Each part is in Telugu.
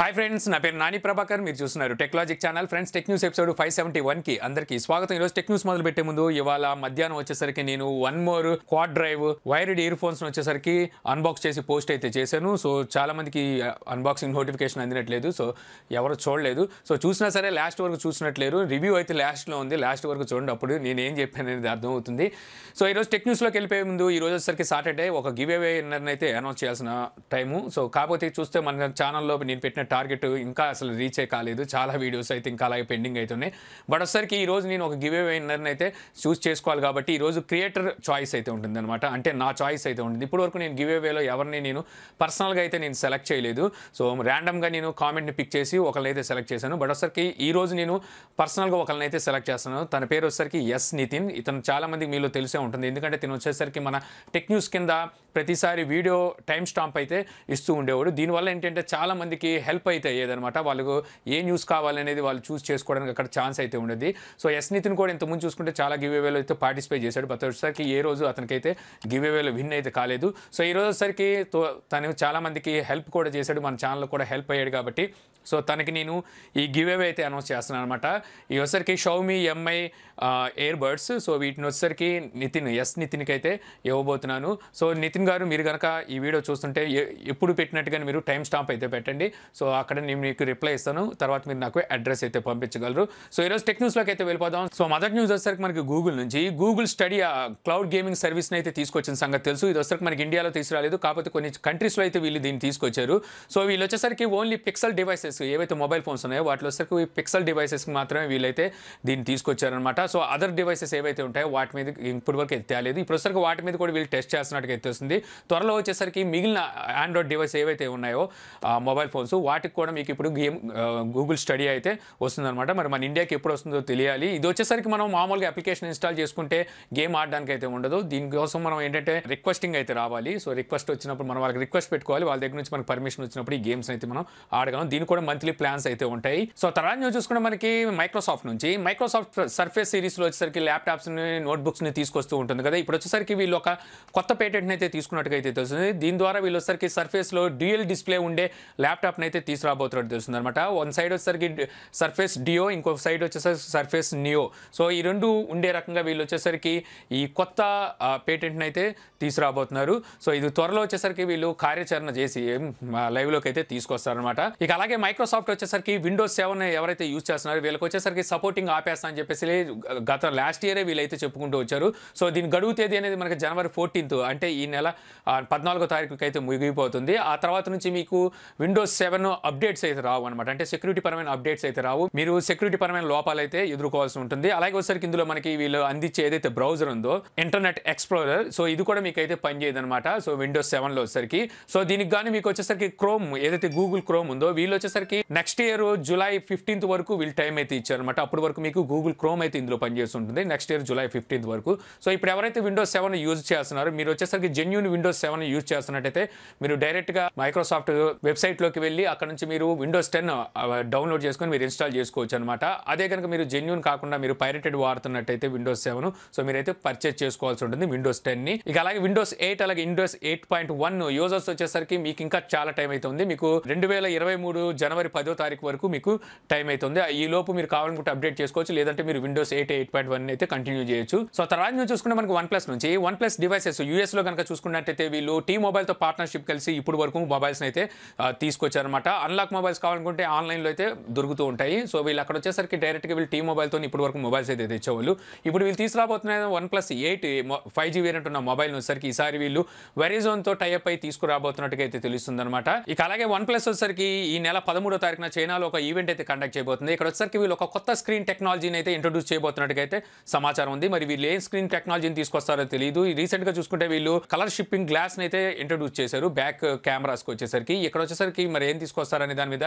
హాయ్ ఫ్రెండ్స్ నా పేరు నాని ప్రభాకర్. మీరు చూస్తున్నారు technologic channel friends tech news episode five seventy వన్కి అందరికీ స్వాగతం. ఈరోజు టెక్ న్యూస్ మొదలు పెట్టే ముందు ఇవాళ మధ్యాహ్నం వచ్చేసరికి నేను one more quad drive wired earphones వచ్చేసరికి అన్బాక్స్ చేసి పోస్ట్ అయితే చేశాను. సో చాలా మందికి అన్బాక్సింగ్ నోటిఫికేషన్ అందినట్లేదు. సో ఎవరు చూడలేదు. సో చూసినా సరే లాస్ట్ వరకు చూసినట్లేరు. రివ్యూ అయితే లాస్ట్లో ఉంది. లాస్ట్ వరకు చూడండి అప్పుడు నేను ఏం చెప్పాను అనేది అర్థమవుతుంది. సో ఈరోజు టెక్ న్యూస్లోకి వెళ్ళిపోయే ముందు ఈ రోజు వచ్చేసరికి సాటర్డే ఒక గివ్ అవే అయితే అనౌన్స్ చేయాల్సిన టైము. సో కాకపోతే చూస్తే మన ఛానల్లో నేను పెట్టిన టార్గెట్ ఇంకా అసలు రీచ్ అయ్యి కాలేదు. చాలా వీడియోస్ అయితే ఇంకా అలాగే పెండింగ్ అవుతున్నాయి బట్ వచ్చేసరికి ఈ రోజు నేను ఒక గివ్ అవే అయితే చూస్ చేసుకోవాలి కాబట్టి ఈరోజు క్రియేటర్ చాయిస్ అయితే ఉంటుంది అనమాట అంటే నా చాయిస్ అయితే ఉంటుంది. ఇప్పుడు వరకు నేను గివ్ అవేలో ఎవరిని నేను పర్సనల్గా అయితే నేను సెలెక్ట్ చేయలేదు. సో ర్యాండమ్గా నేను కామెంట్ని పిక్ చేసి ఒకరిని అయితే సెలెక్ట్ చేశాను. బట్ వచ్చేసరికి ఈ రోజు నేను పర్సనల్గా ఒకరిని అయితే సెలెక్ట్ చేస్తాను తన పేరు వచ్చేసరికి ఎస్ నితిన్. ఇతను చాలామందికి మీలో తెలిసే ఉంటుంది. ఎందుకంటే తిను వచ్చేసరికి మన టెక్ న్యూస్ కింద ప్రతిసారి వీడియో టైం స్టాంప్ అయితే ఇస్తూ ఉండేవాడు. దీనివల్ల ఏంటంటే చాలామందికి హెల్ప్ అయితే అయ్యేదనమాట వాళ్ళకు ఏ న్యూస్ కావాలనేది వాళ్ళు చూస్ చేసుకోవడానికి అక్కడ ఛాన్స్ అయితే ఉండేది. సో ఎస్ నితిన్ కూడా ఇంతకుముందు చూసుకుంటే చాలా గివ్ అవేలో అయితే పార్టిసిపేట్ చేశాడు. ప్రతి వచ్చేసరికి ఏ రోజు అతనికైతే గివ్ అవేలో విన్ అయితే కాలేదు. సో ఈ రోజు వచ్చేసరికి తో- తను చాలామందికి హెల్ప్ కూడా చేశాడు. మన ఛానల్ కూడా హెల్ప్ అయ్యాడు కాబట్టి. సో తనకి నేను ఈ గివ్ అవే అయితే అనౌన్స్ చేస్తున్నాను అనమాట ఈ వచ్చరికి Xiaomi MI earbuds so వీటిని వచ్చేసరికి నితిన్ ఎస్ నితిన్కి అయితే ఇవ్వబోతున్నాను. సో నితిన్ గారు మీరు కనుక ఈ వీడియో చూస్తుంటే ఎప్పుడు పెట్టినట్టుగా మీరు టైం స్టాంప్ అయితే పెట్టండి. సో అక్కడ నేను మీకు రిప్లై ఇస్తాను. తర్వాత మీరు నాకు అడ్రస్ అయితే పంపించగలరు. సో ఈరోజు టెక్ న్యూస్లోకి అయితే వెళ్ళిపోదాం. సో మొదటి న్యూస్ వచ్చేసరికి మనకి గూగుల్ నుంచి గూగుల్ స్టడీ క్లౌడ్ గేమింగ్ సర్వీస్ని అయితే తీసుకొచ్చిన సంగతి తెలుసు. ఇది వచ్చరికి మనకి ఇండియాలో తీసుకురాలేదు. కాకపోతే కొన్ని కంట్రీస్లో అయితే వీళ్ళు దీన్ని తీసుకొచ్చారు. సో వీళ్ళు వచ్చేసరికి ఓన్లీ పిక్సెల్ డివైసెస్ ఏవైతే మొబైల్ ఫోన్స్ ఉన్నాయో వాటిలో వచ్చేసరికి పిక్సెల్ డివైసెస్కి మాత్రమే వీళ్ళైతే దీన్ని తీసుకొచ్చారనమాట సో అదర్ డివైసెస్ ఏవైతే ఉంటాయో వాటి మీద ఇప్పటి వరకు అయితే తేలేదు. ఇప్పుడు వచ్చేసరికి వాటి మీద కూడా వీళ్ళు టెస్ట్ చేస్తున్నట్టుగా అయితే వస్తుంది త్వరలో వచ్చేసరికి మిగిలిన ఆండ్రాయిడ్ డివైస్ ఏవైతే ఉన్నాయో మొబైల్ ఫోన్స్ వాటికి కూడా మీకు ఇప్పుడు గేమ్ గూగుల్ స్టడీ అయితే వస్తుందన్నమాట. మరి మన ఇండియాకి ఎప్పుడు వస్తుందో తెలియాలి. ఇది వచ్చేసరికి మనం మామూలుగా అప్లికేషన్ ఇన్స్టాల్ చేసుకుంటే గేమ్ ఆడడానికి అయితే ఉండదు. దీనికోసం మనం ఏంటంటే రిక్వెస్టింగ్ అయితే రావాలి. సో రిక్వెస్ట్ వచ్చినప్పుడు మనం వాళ్ళకి రిక్వెస్ట్ పెట్టుకోవాలి. వాళ్ళ దగ్గర నుంచి మనకి పర్మిషన్ వచ్చినప్పుడు ఈ గేమ్స్ అయితే మనం ఆడగలం. దీనికి కూడా మంత్లీ ప్లాన్స్ అయితే ఉంటాయి. సో తర్వాత న్యూస్ చూసుకుంటే మనకి మైక్రోసాఫ్ట్ నుంచి మైక్రోసాఫ్ట్ సర్ఫేస్ సిరీస్లో వచ్చేసరికి ల్యాప్టాప్స్ని నోట్బుక్స్ని తీసుకొస్తూ ఉంటుంది కదా. ఇప్పుడు వచ్చేసరికి వీళ్ళు ఒక కొత్త పేటెంట్ని అయితే తీసుకున్నట్టుగా అయితే తెలుస్తుంది. దీని ద్వారా వీళ్ళు వచ్చరికి సర్ఫేస్లో డ్యూయల్ డిస్ప్లే ఉండే ల్యాప్టాప్ని అయితే తీసుకురాబోతున్నట్టు తెలుస్తుంది అనమాట వన్ సైడ్ వచ్చేసరికి సర్ఫేస్ డియో ఇంకో సైడ్ వచ్చేసరికి సర్ఫేస్ నియో సో ఈ రెండు ఉండే రకంగా వీళ్ళు వచ్చేసరికి ఈ కొత్త పేటెంట్ని అయితే తీసుకురాబోతున్నారు. సో ఇది త్వరలో వచ్చేసరికి వీళ్ళు కార్యాచరణ చేసి లైవ్లోకి అయితే తీసుకొస్తారనమాట ఇక అలాగే మైక్రోసాఫ్ట్ వచ్చేసరికి విండోస్ సెవెన్ ఎవరైతే యూజ్ చేస్తున్నారో వీళ్ళకి వచ్చేసరికి సపోర్టింగ్ ఆపేస్తా అని చెప్పేసి గత లాస్ట్ ఇయరే వీళ్ళైతే చెప్పుకుంటూ వచ్చారు. సో దీని గడువు తేదీ అనేది మనకి జనవరి ఫోర్టీన్త్ అంటే ఈ నెల పద్నాలుగో తారీఖుకి అయితే ముగిపోతుంది ఆ తర్వాత నుంచి మీకు విండోస్ సెవెన్ అప్డేట్స్ అయితే రావు అనమాట అంటే సెక్యూరిటీ పరమైన అప్డేట్స్ అయితే రావు. మీరు సెక్యూరిటీ పరమైన లోపాలు అయితే ఎదుర్కోవాల్సి ఉంటుంది. అలాగే వచ్చేసరికి ఇందులో మనకి వీళ్ళు అందించే ఏదైతే బ్రౌజర్ ఉందో ఇంటర్నెట్ ఎక్స్ప్లోరర్ సో ఇది కూడా మీకు అయితే పనిచేయదు అనమాట సో విండోస్ సెవెన్లో వచ్చేసరికి. సో దీనికి కానీ మీకు వచ్చేసరికి క్రోమ్ ఏదైతే గూగుల్ క్రోమ్ ఉందో వీళ్ళు వచ్చేసరికి నెక్స్ట్ ఇయర్ జూలై ఫిఫ్టీన్త్ వరకు వీళ్ళు టైం అయితే ఇచ్చారనమాట అప్పటి వరకు మీకు గూగుల్ క్రోమ్ అయితే ఇందులో పనిచేస్తుంటుంది నెక్స్ట్ ఇయర్ జూలై ఫిఫ్టీన్త్ వరకు. సో ఇప్పుడు ఎవరైతే విండోస్ సెవెన్ యూజ్ చేస్తున్నారో మీరు వచ్చేసరికి జెన్యున్ విండోస్ సెవెన్ యూజ్ చేస్తున్నట్టయితే మీరు డైరెక్ట్గా మైక్రోసాఫ్ట్ వెబ్సైట్లోకి వెళ్ళి అక్కడ నుంచి మీరు విండోస్ టెన్ డౌన్లోడ్ చేసుకొని మీరు ఇన్స్టాల్ చేసుకోవచ్చు అనమాట అదే కనుక మీరు జెన్యున్ కాకుండా మీరు పైరేటెడ్ వాడుతున్నట్టయితే విండోస్ సెవెన్ సో మీరైతే పర్చేస్ చేసుకోవాల్సి ఉంటుంది విండోస్ టెన్ని ఇక అలాగే విండోస్ ఎయిట్ అలాగే Windows eight point one users వచ్చేసరికి మీకు ఇంకా చాలా టైం అయితే ఉంది మీకు రెండు వేల ఇరవై మూడు జనవరి పదో తారీఖు వరకు మీకు టైం అవుతుంది ఈ లోపు మీరు కావాలనుకుంటే అప్డేట్ చేసుకోవచ్చు లేదంటే మీరు Windows eight eight point one అయితే కంటిన్యూ చేయొచ్చు. సో తర్వాత నుంచి చూసుకుంటే మనకి వన్ ప్లస్ నుంచి వన్ ప్లస్ డివైసెస్ యూఎస్లో చూసుకుంటే చూసుకున్నట్టయితే వీళ్ళు టీ మొబైల్తో పార్ట్నర్షిప్ కలిసి ఇప్పుడు వరకు మొబైల్స్ అయితే తీసుకొచ్చారనమాట అన్లాక్ మొబైల్స్ కావాలనుకుంటే ఆన్లైన్లో అయితే దొరుకుతూ ఉంటాయి. సో వీళ్ళు అక్కడ వచ్చేసరికి డైరెక్ట్గా వీళ్ళు టీ మొబైల్తో ఇప్పుడు వరకు మొబైల్స్ అయితే తెచ్చేవాళ్ళు. ఇప్పుడు వీళ్ళు తీసుకురాబోతున్న OnePlus eight five G variant ఉన్న మొబైల్ వచ్చేసరికి ఈసారి వీళ్ళు వెరీజోన్తో టైప్ అయి తీసుకురాబోతున్నట్టుగా అయితే తెలుస్తుంది అనమాట ఇక అలాగే వన్ ప్లస్ వచ్చేసరికి ఈ నెల పదమూడో తారీఖున చైనాలో ఒక ఈవెంట్ అయితే కండక్ట్ చేయబోతుంది. ఇక్కడ వచ్చేసరికి వీళ్ళు ఒక కొత్త స్క్రీన్ టెక్నాలజీని అయితే ఇంట్రొడ్యూస్ చేయబోతున్నట్టుగా అయితే సమాచారం ఉంది. మరి వీళ్ళు ఏ స్క్రీన్ టెక్నాలజీని తీసుకొస్తారో తెలియదు రీసెంట్గా చూసుకుంటే వీళ్ళు కలర్ షిప్పింగ్ గ్లాస్ అయితే ఇంట్రడ్యూస్ చేశారు. బ్యాక్ కెమెరాస్ వచ్చేసరికి. ఇక్కడ వచ్చేసరికి మరి ఏం తీసుకొస్తారనే దాని మీద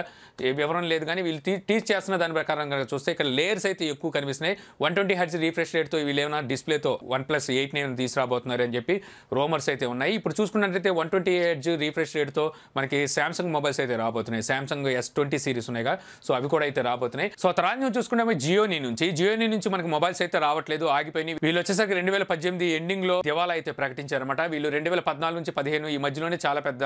వివరం లేదు కానీ వీళ్ళు టీచ్ చేస్తున్న దాని ప్రకారం కనుక చూస్తే ఇక్కడ లేయర్స్ అయితే ఎక్కువ కనిపిస్తున్నాయి. వన్ ట్వంటీ హెడ్స్ రీఫ్రెష్ రేట్తో వీళ్ళు ఏమైనా డిస్ప్లేతో వన్ ప్లస్ ఎయిట్ నేను తీసుకురాబోతున్నారు అని చెప్పి రోమర్స్ అయితే ఉన్నాయి. ఇప్పుడు చూసుకున్నట్లయితే వన్ ట్వంటీ హెడ్జ్ రీఫ్రెష్ రేట్తో మనకి సామ్సంగ్ మొబైల్స్ అయితే రాబోతున్నాయి. సామ్సంగ్ ఎస్ ట్వంటీ సిరీస్ ఉన్నాయిగా సో అవి కూడా అయితే రాబోతున్నాయి. సో తర్వాత నుంచి చూసుకుంటే జియోని నుంచి. జియోని నుంచి మనకి మొబైల్స్ అయితే రావట్లేదు ఆగిపోయినాయి. వీళ్ళు వచ్చేసరికి రెండు వేల పద్దెనిమిది ఎండింగ్లో దివాలా అయితే ప్రకటించారన్నమాట. వీళ్ళు రెండు వేల పద్నాలుగు నుంచి పదిహేను ఈ మధ్యలోనే చాలా పెద్ద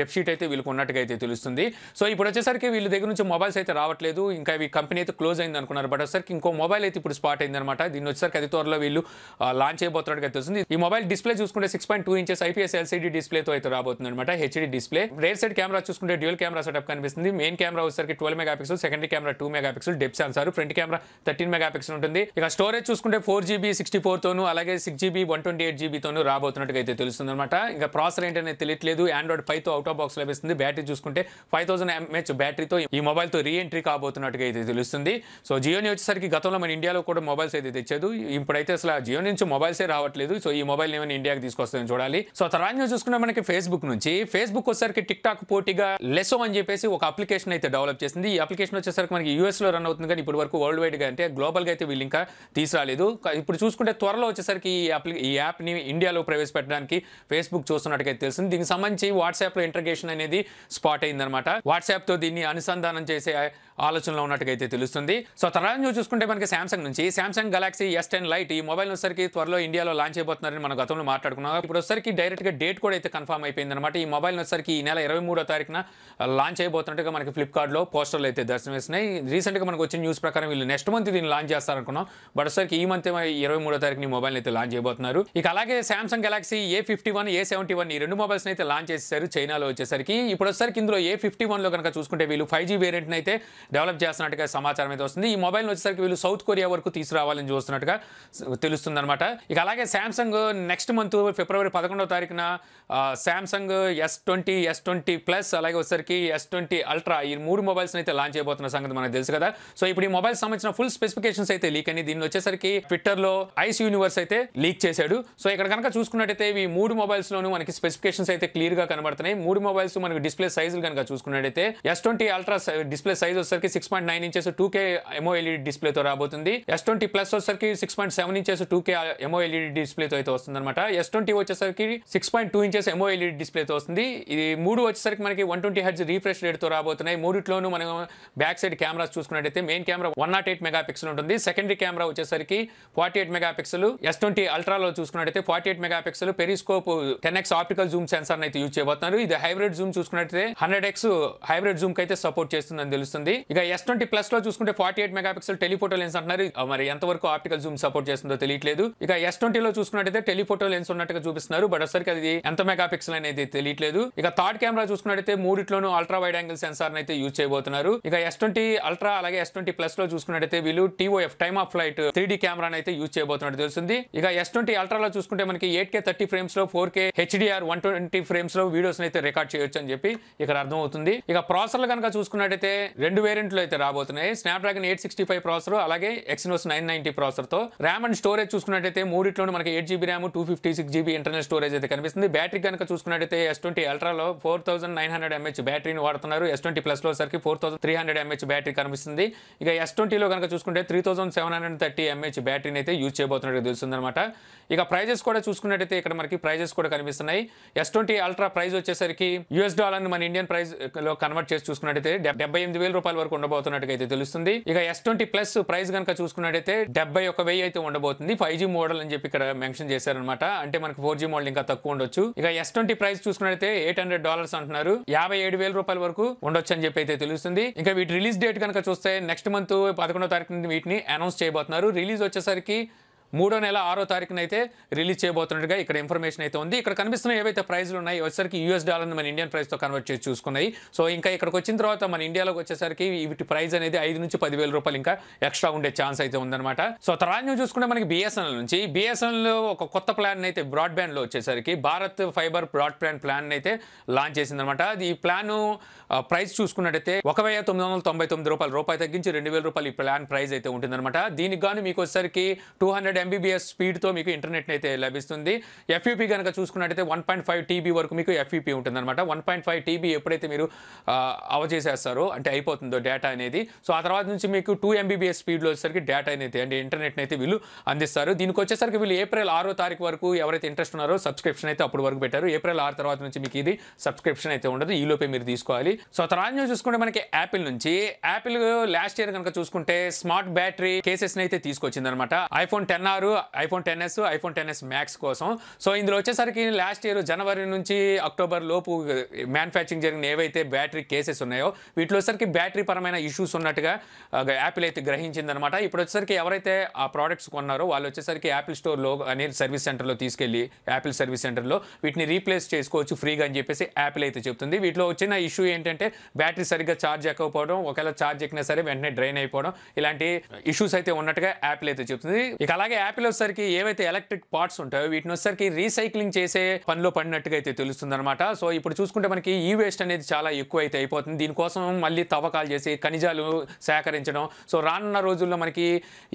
డెప్షీట్ అయితే వీళ్ళకి ఉన్నట్టుగా అయితే తెలుస్తుంది. సో ఇప్పుడు వచ్చేసరికి వీళ్ళ దగ్గర నుంచి మొబైల్స్ అయితే రావట్లేదు. ఇంకా ఈ కంపెనీ అయితే క్లోజ్ అయింది అనుకున్నారు. బట్ వచ్చేసరికి ఇంకో మొబైల్ అయితే ఇప్పుడు స్పాట్ అయింది అనమాట దీన్ని వచ్చేసరికి అతి త్వరలో వీళ్ళు లాంచ్ చేయబోతున్నట్టుగా తెలుస్తుంది. ఈ మొబైల్ డిస్ప్లే చూసుకుంటే six point two inches IPS LCD డిస్ప్లేతో అయితే రాబోతుంది అనమాట HD display rear side camera చూసుకుంటే డ్యూయల్ కెమెరా సెటప్ కనిపిస్తుంది. మెయిన్ కెమెరా వచ్చేసరికి twelve megapixel secondary camera two megapixel depth sensor front camera thirteen megapixel ఉంటుంది. ఇక స్టోరేజ్ చూసుకుంటే ఫోర్ జీబీ సిక్స్టీ ఫోర్తోను అలాగే six GB one twenty eight జీబీతోను రాబోతున్నట్టుగా అయితే తెలుస్తుంది అనమాట ఇంకా ప్రాసెసర్ ఏంటనేది తెలియట్లేదు. ఆండ్రాయిడ్ ఫైవ్తో అవుట్ ఆఫ్ బాక్స్ లభిస్తుంది. బ్యాటరీ చూసుకుంటే ఫైవ్ థౌసండ్ ఎంహెచ్ బ్యాటరీతో ఈ మొబైల్తో రీ ఎంట్రీ కాబోతున్నట్టుగా అయితే తెలుస్తుంది. సో జియోని వచ్చేసరికి గతంలో మన ఇండియాలో కూడా మొబైల్స్ అయితే తెచ్చేది ఇప్పుడైతే అసలు జియో నుంచి మొబైల్సే రావట్లేదు. సో ఈ మొబైల్ ఏమైనా ఇండియాకి తీసుకొస్తుందని చూడాలి. సో తర్వాత న్యూస్ చూసుకుంటే మనకి ఫేస్బుక్ నుంచి. ఫేస్బుక్ వచ్చేసరికి టిక్ టాక్ పోటీగా లెసో అని చెప్పేసి ఒక అప్లికేషన్ అయితే డెవలప్ చేసింది. ఈ అప్లికేషన్ వచ్చేసరికి మనకి యూఎస్లో రన్ అవుతుంది. కానీ ఇప్పటి వరకు వరల్డ్ వైడ్గా అంటే గ్లోబల్గా అయితే వీళ్ళు ఇంకా తీసుకురాలేదు. ఇప్పుడు చూసుకుంటే త్వరలో వచ్చేసరికి ఈ అప్లి ఈ యాప్ని ఇండియాలో ప్రవేశపెట్టడానికి ఫేస్బుక్ చూస్తున్నట్టుగా తెలిసింది దీనికి సంబంధించి వాట్సాప్లో ఇంటర్గేషన్ అనేది స్పాట్ అయిందనమాట వాట్సాప్తో దీన్ని అనుసంధానం చేసే ఆలోచనలో ఉన్నట్టుగా అయితే తెలుస్తుంది. సో తర్వాత న్యూస్ చూసుకుంటే మనకి శాంసంగ్ నుంచి Samsung Galaxy S ten Lite ఈ మొబైల్ వచ్చేసరికి త్వరలో ఇండియాలో లాంచ్ అయిపోతున్నారని మనం గతంలో మాట్లాడుకున్నాం. ఇప్పుడు వచ్చేసరికి డైరెక్ట్గా డేట్ కూడా అయితే కన్ఫర్మ్ అయిపోయింది అనమాట ఈ మొబైల్ వచ్చేసరికి ఈ నెల ఇరవై మూడో తారీఖున లాంచ్ అయిపోతున్నట్టుగా మనకి ఫ్లిప్కార్ట్లో పోస్టర్లు అయితే దర్శనమిస్తున్నాయి. రీసెంట్గా మనకు వచ్చిన న్యూస్ ప్రకారం వీళ్ళు నెక్స్ట్ మంత్ దీన్ని లాంచ్ చేస్తారనుకున్నాం. బట్ వచ్చేసరికి ఈ మంత్ ఇరవై మూడో తారీఖున ఈ మొబైల్ అయితే లాంచ్ చేయబోతున్నారు ఇక అలాగే Samsung Galaxy A fifty one A seventy one ఈ రెండు మొబైల్స్ అయితే లాంచ్ చేశారు చైనాలో వచ్చేసరికి. ఇప్పుడు వచ్చేసరికి ఇందులో ఏ ఫిఫ్టీ వన్లో కనుక చూసుకుంటే వీళ్ళు ఫైవ్ జీ వేరియంట్ అయితే డెవలప్ చేస్తున్నట్టుగా సమాచారం అయితే వస్తుంది. ఈ మొబైల్ వచ్చేసరికి వీళ్ళు సౌత్ కొరియా వరకు తీసుకురావాలని చూస్తున్నట్టుగా తెలుస్తుంది అనమాట ఇక అలాగే శాంసంగ్ నెక్స్ట్ మంత్ ఫిబ్రవరి పదకొండవ తారీఖున Samsung S twenty S twenty plus అలాగే వచ్చేసరికి ఎస్ ట్వంటీ అల్ట్రా ఈ మూడు మొబైల్స్ అయితే లాంచ్ చేయబోతున్న సంగతి మనకు తెలుసు కదా. సో ఇప్పుడు ఈ మొబైల్ సంబంధించిన ఫుల్ స్పెసిఫికేషన్స్ అయితే లీక్ అని దీన్ని వచ్చేసరికి ట్విట్టర్లో ఐస్ యూనివర్స్ అయితే లీక్ చేశాడు. సో ఇక్కడ కనుక చూసుకున్నట్టయితే ఈ మూడు మొబైల్స్ లోను మనకి స్పెసిఫికేషన్స్ అయితే క్లియర్గా కనబడుతున్నాయి. మూడు మొబైల్స్ మనకి డిస్ప్లే సైజులు కనుక చూసుకున్నట్టయితే S twenty Ultra display size వచ్చేసరికి six point nine inches two K MOLED డిస్ప్లేతో రాబోతుంది. ఎస్ ట్వంటీ ప్లస్ వచ్చేసరికి six point seven inches two K MOLED డిస్ప్లేతో అయితే వస్తుంది అనమాట ఎస్ ట్వంటీ వచ్చేసరికి six point two inches MOLED డిస్ప్లేతో వస్తుంది. ఇది మూడు వచ్చేసరికి మనకి వన్ ట్వంటీ హెడ్స్ రీఫ్రెష్ రేట్తో రాబోతున్నాయి. మూడిట్లోనూ మనం బ్యాక్ సైడ్ కెమెరాస్ చూసుకున్నట్టయితే main camera one nought eight megapixel ఉంటుంది. సెకండరీ కెమెరా వచ్చేసరికి forty eight megapixel S twenty అల్ట్రాలో చూసుకున్నట్టయితే forty eight megapixel periscope ten X optical zoom sensor అయితే యూజ్ చేయబోతున్నారు. ఇది హైబ్రిడ్ జూమ్ చూసుకున్నట్టయితే హండ్రెడ్ ఎక్స్ హైబ్రిడ్ జూమ్ అయితే సపోర్ట్ చేస్తుందని తెలుస్తుంది. ఇక ఎస్ ట్వంటీ ప్లస్లో చూసుకుంటే forty eight megapixel telephoto lens అంటున్నారు మరి ఎంతవరకు ఆప్టికల్ జూమ్ సపోర్ట్ చేస్తుందో తెలియట్లేదు. ఇక ఎస్ ట్వంటీలో చూసుకున్నట్టయితే టెలిఫోటో లెన్స్ ఉన్నట్టుగా చూపిస్తున్నారు. బట్ అసలు అది ఎంత మెగా పిక్సెల్ అనేది తెలియట్లేదు. ఇక థర్డ్ కెమెరా చూసుకున్నట్టయితే మూడిట్లోనూ అల్ట్రా వైడ్ యాంగిల్ సెన్సార్ అయితే యూజ్ చేయబోతున్నారు. ఇక ఎస్ ట్వంటీ అల్ట్రా అలాగే ఎస్ ట్వంటీ ప్లస్లో చూసుకున్నట్టయితే వీళ్ళు TOF time of flight three D camera అయితే యూజ్ చేయబోతున్నట్టు తెలుస్తుంది. ఇక ఎస్ ట్వంటీ అల్ట్రాలో చూసుకుంటే మనకి eight K thirty ఫ్రేమ్స్లో four K HDR one twenty ఫ్రేమ్స్లో videos అయితే రికార్డ్ చేయొచ్చు అని చెప్పి ఇక్కడ అర్థమవుతుంది. ఇక ప్రాసెసర్లు కనుక చూసుకున్నట్టయితే రెండు వేరియంట్లు అయితే రాబోతున్నాయి. Snapdragon eight sixty five processor అలాగే ఎక్సినోస్ నైన్ నైన్టీ ప్రాసెసర్తో ర్యామ్ అండ్ స్టోరేజ్ చూసుకున్నట్టయితే మూడిట్లోనే మనకి eight GB RAM two fifty six GB internal storage అయితే కనిపిస్తుంది. బ్యాటరీ కనుక చూసుకున్నట్టయితే S twenty అల్ట్రాలో four thousand nine hundred mAh బ్యాటరీని వాడుతున్నారు. ఎస్ ట్వంటీ ప్లస్లో సరికి four thousand three hundred mAh battery కనిపిస్తుంది. ఇక ఎస్ ట్వంటీలో కనుక చూసుకుంటే three thousand seven hundred thirty mAh బ్యాటరీని అయితే యూజ్ చేయబోతున్నట్టు తెలుస్తుంది అనమాట ఇక ప్రైజెస్ కూడా చూసుకున్నట్టయితే ఇక్కడ మనకి ప్రైజెస్ కూడా కనిపిస్తున్నాయి. ఎస్ ట్వంటీ అల్ట్రా ప్రైస్ వచ్చేసరికి యూఎస్ డాలర్ మన ఇండియన్ ప్రైజ్లో కన్వర్ట్ చేసి చూసుకున్నట్టయితే డెబ్బై ఎనిమిది వేల రూపాయల వరకు ఉండబోతున్నట్టుగా అయితే తెలుస్తుంది. ఇక ఎస్ ట్వంటీ ప్లస్ ప్రైస్ కనుక చూసుకున్నట్టయితే డెబ్బై ఒక వెయ్యి అయితే ఉండబోతుంది. ఫైవ్ జీ మోడల్ అని చెప్పి ఇక్కడ మెన్షన్ చేశారనమాట అంటే మనకు ఫోర్ జీ మోడల్ ఇంకా తక్కువ ఉండొచ్చు. ఇక ఎస్ ట్వంటీ ప్రైస్ చూసుకున్నట్టయితే ఎయిట్ హండ్రెడ్ డాలర్స్ అంటున్నారు. యాభై ఏడు వేల రూపాయల వరకు ఉండొచ్చు అని చెప్పి అయితే తెలుస్తుంది. ఇంకా వీటి రిలీజ్ డేట్ కనుక చూస్తే నెక్స్ట్ మంత్ పదకొండో తారీఖు నుండి వీటిని అనౌన్స్ చేయబోతున్నారు. రిలీజ్ వచ్చేసరికి మూడో నెల ఆరో తారీఖున అయితే రిలీజ్ చేయబోతున్నట్టుగా ఇక్కడ ఇన్ఫర్మేషన్ అయితే ఉంది. ఇక్కడ కనిపిస్తున్న ఏవైతే ప్రైజ్లు ఉన్నాయి వచ్చేసరికి యూఎస్ డాలర్ మన ఇండియన్ ప్రైస్తో కన్వర్ట్ చేసి చూసుకున్నాయి. సో ఇంకా ఇక్కడికి వచ్చిన తర్వాత మన ఇండియాలోకి వచ్చేసరికి వీటి ప్రైస్ అనేది ఐదు నుంచి పదివేల రూపాయలు ఇంకా ఎక్స్ట్రా ఉండే ఛాన్స్ అయితే ఉందన్నమాట. సో తర్వాత చూసుకుంటే మనకి బిఎస్ఎన్ఎల్ నుంచి. బిఎస్ఎన్ఎల్ ఒక కొత్త ప్లాన్ అయితే బ్రాడ్బ్యాండ్లో వచ్చేసరికి భారత్ ఫైబర్ బ్రాడ్బ్యాండ్ ప్లాన్ అయితే లాంచ్ చేసిందనమాట అది ఈ ప్లాన్ ప్రైస్ చూసుకున్నట్టయితే ఒక వెయ్యి తొమ్మిది వందల తొంభై తొమ్మిది రూపాయలు రూపాయి తగ్గించి రెండు వేల రూపాయలు ఈ ప్లాన్ ప్రైస్ అయితే ఉంటుందన్నమాట. దీనికి గాను మీకు వచ్చేసరికి టూ హండ్రెడ్ ఎంబీబీఎస్ స్పీడ్తో మీకు ఇంటర్నెట్ అయితే లభిస్తుంది. ఎఫ్యూపీ కనుక చూసుకున్నట్టయితే వన్ పాయింట్ ఫైవ్ టీబీ వరకు మీకు ఎఫ్యూపీ ఉంటుందన్నమాట. వన్ పాయింట్ ఫైవ్ టీబీ ఎప్పుడైతే మీరు ఆ, అవచేసేస్తారో అంటే అయిపోతుందో డేటా అనేది. సో ఆ తర్వాత నుంచి మీకు టూ ఎంబీబీఎస్ స్పీడ్లో వచ్చేసరికి డేటా అనేది అంటే ఇంటర్నెట్ అయితే వీళ్ళు అందిస్తారు. దీనికి వచ్చేసరికి వీళ్ళు ఏప్రిల్ ఆరో తారీఖు వరకు ఎవరైతే ఇంట్రెస్ట్ ఉన్నారో సబ్స్క్రిప్షన్ అయితే అప్పుడు వరకు పెట్టారు. ఏప్రిల్ ఆరు తర్వాత నుంచి మీకు ఇది సబ్స్క్రిప్షన్ అయితే ఉండదు. ఈ లోపే మీరు తీసుకోవాలి. సో తర్వాత న్యూస్ చూసుకుంటే మనకి యాపిల్ నుంచి యాపిల్ లాస్ట్ ఇయర్ కనుక చూసుకుంటే స్మార్ట్ బ్యాటరీ కేసెస్ అయితే తీసుకొచ్చింది అనమాట iPhone ten R iPhone ten S iPhone ten S Max కోసం. సో ఇందులో వచ్చేసరికి లాస్ట్ ఇయర్ జనవరి నుంచి అక్టోబర్ లోపు మ్యానుఫ్యాక్చరింగ్ జరిగిన ఏవైతే బ్యాటరీ కేసెస్ ఉన్నాయో వీటిలో వచ్చేసరికి బ్యాటరీ పరమైన ఇష్యూస్ ఉన్నట్టుగా యాపిల్ అయితే గ్రహించిందనమాట. ఇప్పుడు వచ్చేసరికి ఎవరైతే ఆ ప్రోడక్ట్స్ కొన్నారో వాళ్ళు వచ్చేసరికి యాపిల్ స్టోర్లో అనే సర్వీస్ సెంటర్లో తీసుకెళ్ళి యాపిల్ సర్వీస్ సెంటర్లో వీటిని రీప్లేస్ చేసుకోవచ్చు ఫ్రీగా అని చెప్పేసి యాపిల్ అయితే చెప్తుంది. వీటిలో వచ్చిన ఇష్యూ ఏంటంటే బ్యాటరీ సరిగ్గా ఛార్జ్ ఎక్కకపోవడం ఒకవేళ ఛార్జ్ ఎక్కినా సరే వెంటనే డ్రైన్ అయిపోవడం ఇలాంటి ఇష్యూస్ అయితే ఉన్నట్టుగా యాపిల్ అయితే చెప్తుంది. ఇక అలాగే యాపిల్ వచ్చేసరికి ఏవైతే ఎలక్ట్రిక్ పార్ట్స్ ఉంటాయో వీటిని వచ్చేసరికి రీసైక్లింగ్ చేసే పనిలో పడినట్టుగా అయితే తెలుస్తుంది అనమాట సో ఇప్పుడు చూసుకుంటే మనకి ఈ వేస్ట్ అనేది చాలా ఎక్కువ అయితే అయిపోతుంది. దీనికోసం మళ్ళీ తవ్వకాలు చేసి ఖనిజాలు సేకరించడం. సో రానున్న రోజుల్లో మనకి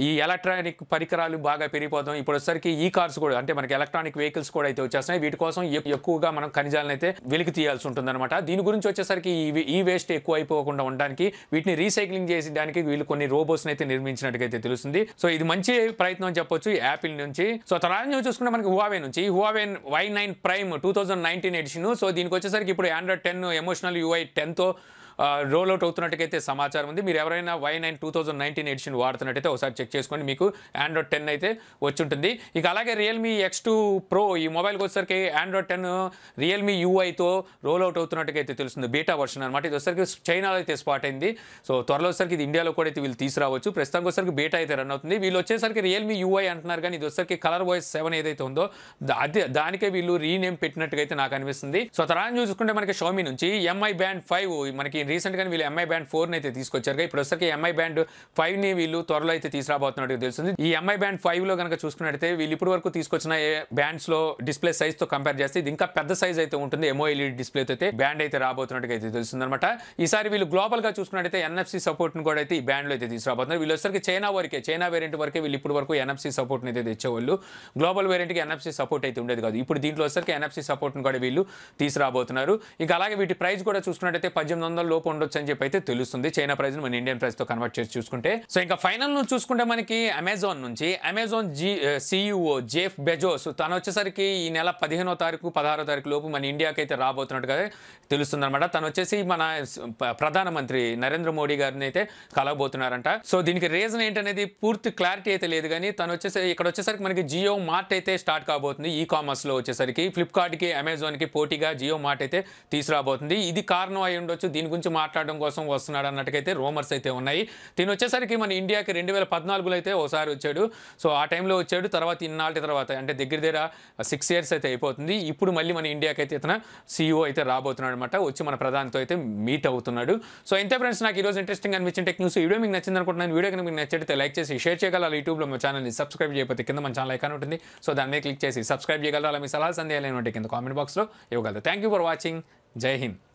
ఈ ఎలక్ట్రానిక్ పరికరాలు బాగా పెరిగిపోతాం. ఇప్పుడు వచ్చేసరికి ఈ కార్స్ కూడా అంటే మనకి ఎలక్ట్రానిక్ వెహికల్స్ కూడా అయితే వచ్చేస్తున్నాయి. వీటి కోసం ఎక్కువగా మనం ఖనిజాలను అయితే వెలికి తీయాల్సి ఉంటుంది అనమాట దీని గురించి వచ్చేసరికి ఈ వేస్ట్ ఎక్కువ అయిపోకుండా ఉండడానికి వీటిని రీసైక్లింగ్ చేసేదానికి వీళ్ళు కొన్ని రోబోస్ అయితే నిర్మించినట్టుగా అయితే తెలుస్తుంది. సో ఇది మంచి ప్రయత్నం అని చెప్పొచ్చు యాపిల్ నుంచి. సో తర్వాత నుంచి చూసుకుంటే మనకి హువావే నుంచి. Huawei Y nine Prime two thousand nineteen edition so దీనికి వచ్చేసరికి ఇప్పుడు ఆండ్రాయిడ్ టెన్ ఎమోషనల్ యూఐ టెన్తో రోల్ అవుట్ అవుతున్నట్టుకైతే సమాచారం ఉంది. మీరు ఎవరైనా Y nine two thousand nineteen edition వాడుతున్నట్టయితే ఒకసారి చెక్ చేసుకోండి. మీకు ఆండ్రాయిడ్ టెన్ అయితే వచ్చింటుంది. ఇక అలాగే రియల్మీ ఎక్స్ టూ ప్రో ఈ మొబైల్కి వచ్చేసరికి ఆండ్రాయిడ్ టెన్ రియల్మీ యూఐతో రోల్ అవుట్ అవుతున్నట్టుకైతే అయితే తెలుస్తుంది. బీటా వర్షన్ అనమాట ఇది వచ్చేసరికి చైనాలో అయితే స్పాట్ అయింది. సో త్వరలో వచ్చేసరికి ఇది ఇండియాలో కూడా అయితే వీళ్ళు తీసుకురావచ్చు. ప్రస్తుతానికి వచ్చేసరికి బీటా అయితే రన్ అవుతుంది. వీళ్ళు వచ్చేసరికి రియల్మీ యూఐ అంటున్నారు కానీ ఇది వచ్చేసరికి కలర్ వాయిస్ సెవెన్ ఏదైతే ఉందో అదే దానికే వీళ్ళు రీనేమ్ పెట్టినట్టుగా అయితే నాకు అనిపిస్తుంది. సో తర్వాత చూసుకుంటే మనకి షోమీ నుంచి ఎంఐ బ్యాండ్ ఫైవ్ మనకి రీసెంట్గా వీళ్ళు ఎంఐ బ్యాండ్ ఫోర్ అయితే తీసుకొచ్చారు ఇప్పుడు వచ్చేసరికి ఎంఐ బ్యాండ్ ఫైవ్ని వీళ్ళు త్వరలో అయితే తీసుకురాబోతున్నట్టు తెలుస్తుంది. ఈ ఎంఐ బ్యాండ్ ఫైవ్లో కనుక చూసుకున్నట్టయితే వీళ్ళు ఇప్పటి వరకు తీసుకొచ్చిన బ్యాండ్స్లో డిస్ప్లే సైజ్తో కంపేర్ చేస్తే ఇది ఇంకా పెద్ద సైజ్ అయితే ఉంటుంది. ఎంఓఎల్ఈడి డిస్ప్లే అయితే బ్యాండ్ అయితే రాబోతున్నట్టుగా అయితే తెలుస్తుంది అనమాట ఈసారి వీళ్ళు గ్లోబల్గా చూసుకున్నట్టయితే ఎన్ఎఫ్సి సపోర్ట్ని కూడా అయితే ఈ బ్యాండ్లో అయితే తీసుకురాబోతున్నారు. వీళ్ళు వచ్చేసరికి చైనా వరకే చైనా వేరియంట్ వరకే వీళ్ళు ఇప్పుడు వరకు ఎన్ఎఫ్సి సపోర్ట్ అయితే తెచ్చేవాళ్ళు. గ్లోబల్ వేరియంట్కి ఎన్ఎఫ్సి సపోర్ట్ అయితే ఉండేది కాదు. ఇప్పుడు దీంట్లో వచ్చరికి ఎన్ఎఫ్సి సపోర్ట్ని కూడా వీళ్ళు తీసుకురాబోతున్నారు. ఇంకా అలాగే వీటి ప్రైస్ కూడా చూసుకున్నట్టయితే పద్దెనిమిది వందల లోపు ఉండొచ్చు అని చెప్పి అయితే తెలుస్తుంది. చైనా ప్రైస్ మన ఇండియన్ ప్రైస్తో కన్వర్ట్ చేసి చూసుకుంటే. సో ఇంకా ఫైనల్ నుంచి చూసుకుంటే మనకి అమెజాన్ నుంచి అమెజాన్ జీ సిఇఓ జేఫ్ బెజోస్ తను వచ్చేసరికి ఈ నెల పదిహేనో తారీఖు పదహారో తారీఖు లోపు మన ఇండియాకి అయితే రాబోతున్నట్టుగా తెలుస్తుంది అనమాట తను వచ్చేసి మన ప్రధానమంత్రి నరేంద్ర మోడీ గారిని అయితే కలవబోతున్నారంట. సో దీనికి రీజన్ ఏంటనేది పూర్తి క్లారిటీ అయితే లేదు కానీ తను వచ్చేసి ఇక్కడ వచ్చేసరికి మనకి జియో మార్ట్ అయితే స్టార్ట్ కాబోతుంది. ఈ కామర్స్లో వచ్చేసరికి. ఫ్లిప్కార్ట్కి అమెజాన్కి పోటీగా జియో మార్ట్ అయితే తీసుకురాబోతుంది. ఇది కారణం అయి ఉండొచ్చు. దీని గురించి మాట్లాడడం కోసం వస్తున్నాడు అన్నట్టుకైతే రోమర్స్ అయితే ఉన్నాయి. దీని వచ్చేసరికి మన ఇండియాకి రెండు వేల పద్నాలుగులో అయితే ఒకసారి వచ్చాడు. సో ఆ టైంలో వచ్చాడు. తర్వాత ఇన్నాళ్ళ తర్వాత అంటే దగ్గర దగ్గర సిక్స్ ఇయర్స్ అయితే అయిపోతుంది. ఇప్పుడు మళ్ళీ మన ఇండియాకి అయితే ఇతను సీఈఓ అయితే రాబోతున్నాడు అనమాట వచ్చి మన ప్రధానితో అయితే మీట్ అవుతున్నాడు. సో ఇంతే ఫ్రెండ్స్ నాకు ఈరోజు ఇంట్రెస్టింగ్ అనిపించిన టెక్ న్యూస్ వీడియో మీకు నచ్చింది అనుకుంటున్నాను. వీడియో కనుక మీకు నచ్చితే లైక్ చేసి షేర్ చేయగలరా. యూట్యూబ్లో మా ఛానల్ని సబ్స్క్రైబ్ చేయకపోతే కింద మన ఛానల్ ఐకాన్ ఉంటుంది. సో దాని మీద క్లిక్ చేసి సబ్స్క్రైబ్ చేయగలరా? అలా మీ సలహా సందేహాలు ఏంటంటే కింద కామెంట్ బాక్స్లో ఇవ్వగలరు. థ్యాంక్ యూ ఫర్ వాచింగ్ జై హింద్.